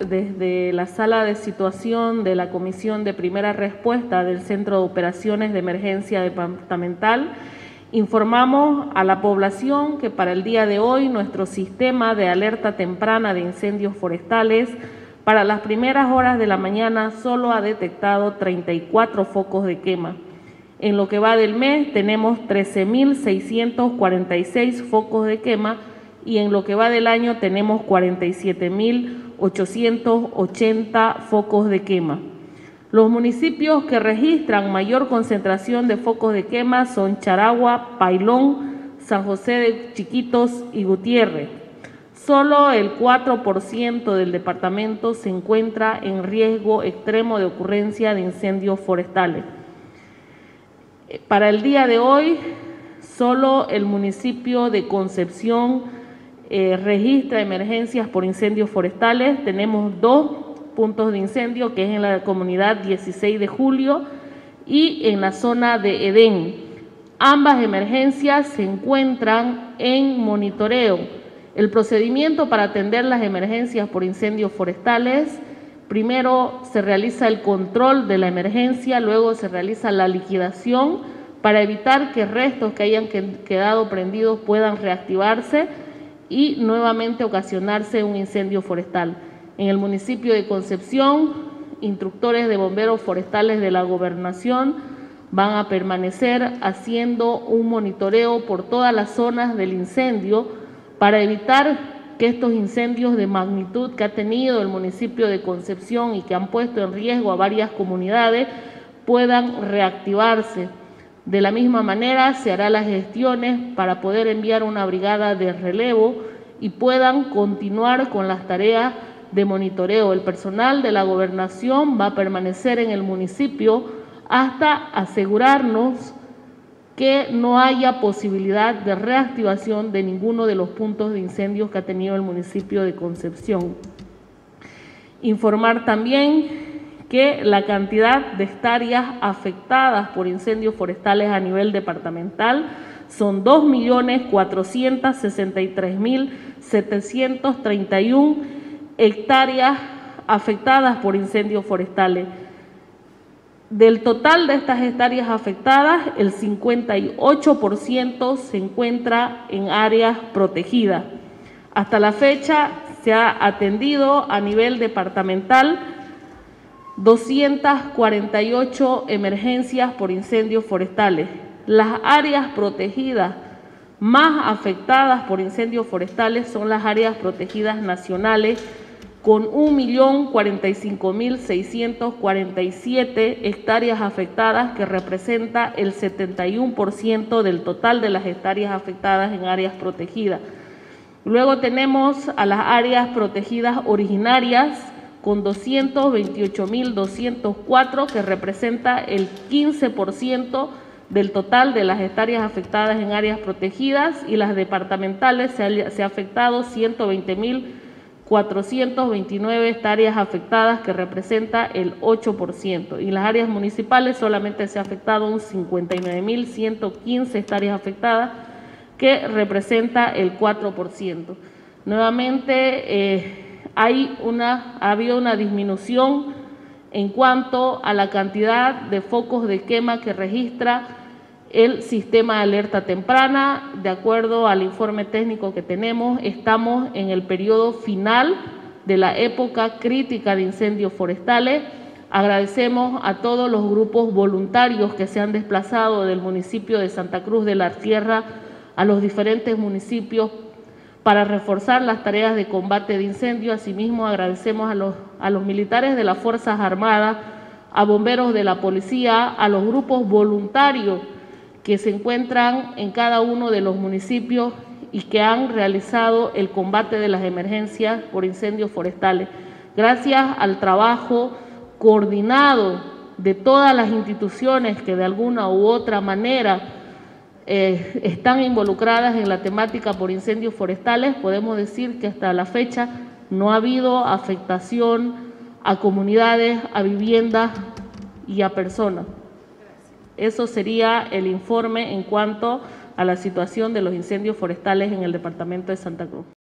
Desde la sala de situación de la Comisión de Primera Respuesta del Centro de Operaciones de Emergencia Departamental, informamos a la población que para el día de hoy nuestro sistema de alerta temprana de incendios forestales para las primeras horas de la mañana solo ha detectado 34 focos de quema. En lo que va del mes tenemos 13.646 focos de quema y en lo que va del año tenemos 47.880 focos de quema. Los municipios que registran mayor concentración de focos de quema son Charagua, Pailón, San José de Chiquitos y Gutiérrez. Solo el 4% del departamento se encuentra en riesgo extremo de ocurrencia de incendios forestales. Para el día de hoy, solo el municipio de Concepción eh, registra emergencias por incendios forestales. Tenemos dos puntos de incendio, que es en la comunidad 16 de julio y en la zona de Edén. Ambas emergencias se encuentran en monitoreo. El procedimiento para atender las emergencias por incendios forestales, primero se realiza el control de la emergencia, luego se realiza la liquidación para evitar que restos que hayan quedado prendidos puedan reactivarse y nuevamente ocasionarse un incendio forestal. En el municipio de Concepción, instructores de bomberos forestales de la gobernación van a permanecer haciendo un monitoreo por todas las zonas del incendio para evitar que estos incendios de magnitud que ha tenido el municipio de Concepción y que han puesto en riesgo a varias comunidades puedan reactivarse. De la misma manera, se hará las gestiones para poder enviar una brigada de relevo y puedan continuar con las tareas de monitoreo. El personal de la gobernación va a permanecer en el municipio hasta asegurarnos que no haya posibilidad de reactivación de ninguno de los puntos de incendios que ha tenido el municipio de Concepción. Informar también que la cantidad de hectáreas afectadas por incendios forestales a nivel departamental son 2.463.731 hectáreas afectadas por incendios forestales. Del total de estas hectáreas afectadas, el 58% se encuentra en áreas protegidas. Hasta la fecha se ha atendido a nivel departamental 248 emergencias por incendios forestales. Las áreas protegidas más afectadas por incendios forestales son las áreas protegidas nacionales con 1.045.647 hectáreas afectadas, que representa el 71% del total de las hectáreas afectadas en áreas protegidas. Luego tenemos a las áreas protegidas originarias, con 228.204, que representa el 15% del total de las hectáreas afectadas en áreas protegidas y las departamentales se ha, afectado 120.429 hectáreas afectadas, que representa el 8%. Y las áreas municipales solamente se ha afectado un 59.115 hectáreas afectadas, que representa el 4%. Nuevamente, eh, hay una, ha habido una disminución en cuanto a la cantidad de focos de quema que registra el sistema de alerta temprana. De acuerdo al informe técnico que tenemos, estamos en el periodo final de la época crítica de incendios forestales. Agradecemos a todos los grupos voluntarios que se han desplazado del municipio de Santa Cruz de la Tierra a los diferentes municipios para reforzar las tareas de combate de incendio. Asimismo, agradecemos a los, a los militares de las Fuerzas Armadas, a bomberos de la policía, a los grupos voluntarios que se encuentran en cada uno de los municipios y que han realizado el combate de las emergencias por incendios forestales. Gracias al trabajo coordinado de todas las instituciones que de alguna u otra manera eh, están involucradas en la temática por incendios forestales, podemos decir que hasta la fecha no ha habido afectación a comunidades, a viviendas y a personas. Eso sería el informe en cuanto a la situación de los incendios forestales en el departamento de Santa Cruz.